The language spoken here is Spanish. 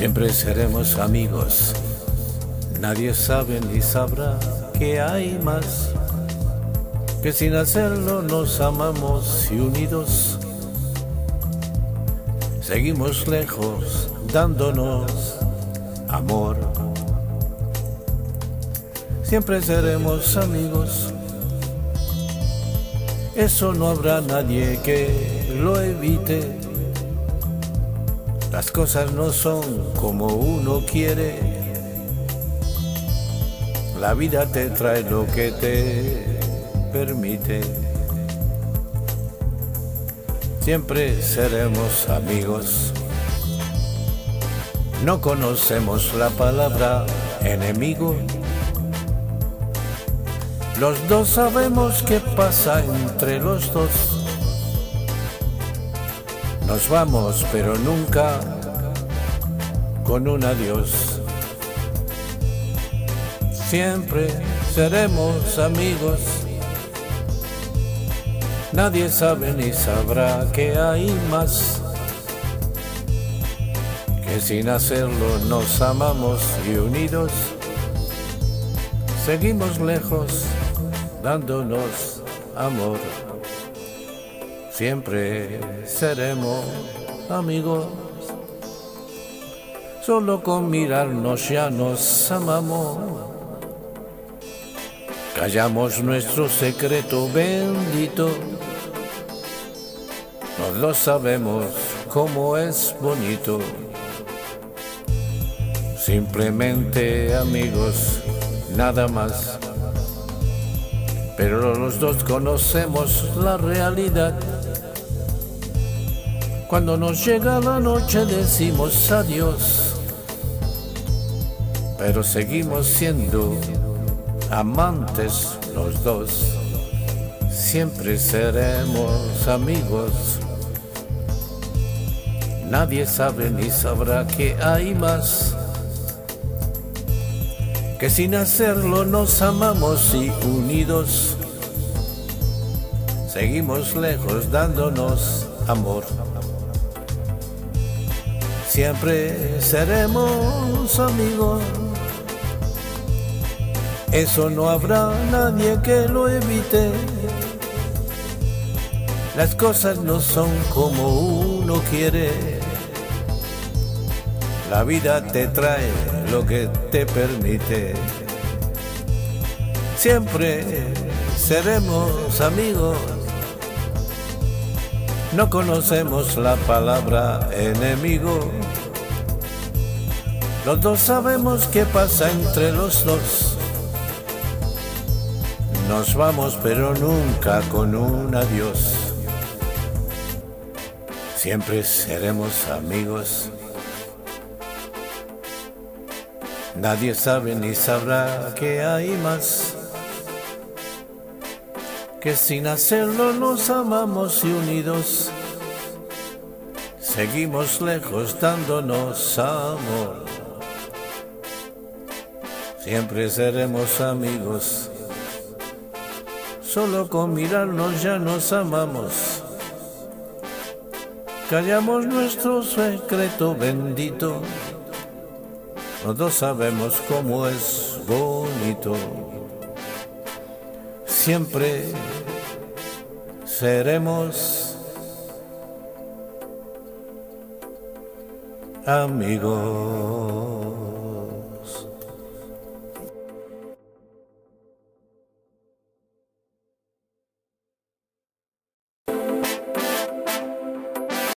Siempre seremos amigos. Nadie sabe ni sabrá que hay más. Que sin hacerlo nos amamos y unidos. Seguimos lejos dándonos amor. Siempre seremos amigos. Eso no habrá nadie que lo evite. Las cosas no son como uno quiere. La vida te trae lo que te permite. Siempre seremos amigos. No conocemos la palabra enemigo. Los dos sabemos qué pasa entre los dos. Nos vamos, pero nunca con un adiós. Siempre seremos amigos. Nadie sabe ni sabrá que hay más. Que sin hacerlo nos amamos y unidos seguimos lejos dándonos amor. Siempre seremos amigos. Solo con mirarnos ya nos amamos. Callamos nuestro secreto bendito. Nos lo sabemos como es bonito. Simplemente amigos, nada más. Pero los dos conocemos la realidad. Cuando nos llega la noche decimos adiós, pero seguimos siendo amantes los dos. Siempre seremos amigos. Nadie sabe ni sabrá que hay más. Que sin hacerlo nos amamos y unidos. Seguimos lejos dándonos amor. Siempre seremos amigos. Eso no habrá nadie que lo evite. Las cosas no son como uno quiere. La vida te trae lo que te permite. Siempre seremos amigos. No conocemos la palabra enemigo. Los dos sabemos qué pasa entre los dos. Nos vamos pero nunca con un adiós. Siempre seremos amigos. Nadie sabe ni sabrá que hay más. Que sin hacerlo nos amamos y unidos. Seguimos lejos dándonos amor. Siempre seremos amigos. Solo con mirarnos ya nos amamos. Callamos nuestro secreto bendito. Los dos sabemos cómo es bonito. Siempre seremos amigos.